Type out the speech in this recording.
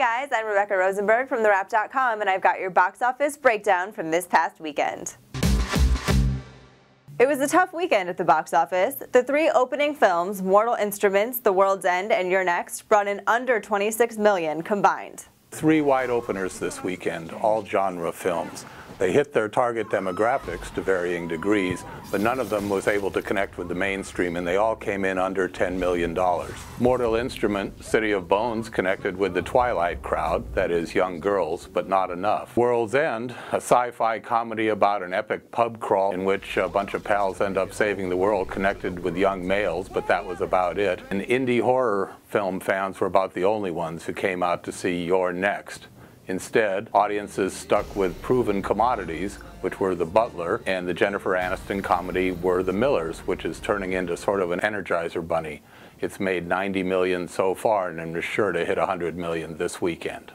guys, I'm Rebecca Rosenberg from TheWrap.com and I've got your box office breakdown from this past weekend. It was a tough weekend at the box office. The three opening films, Mortal Instruments, The World's End, and You're Next, brought in under 26 million combined. Three wide openers this weekend, all genre films. They hit their target demographics to varying degrees, but none of them was able to connect with the mainstream, and they all came in under $10 million. Mortal Instrument, City of Bones connected with the Twilight crowd, that is, young girls, but not enough. World's End, a sci-fi comedy about an epic pub crawl in which a bunch of pals end up saving the world, connected with young males, but that was about it. And indie horror film fans were about the only ones who came out to see You're Next. Instead, audiences stuck with proven commodities, which were The Butler, and the Jennifer Aniston comedy We're The Millers, which is turning into sort of an Energizer bunny. It's made 90 million so far and is sure to hit 100 million this weekend.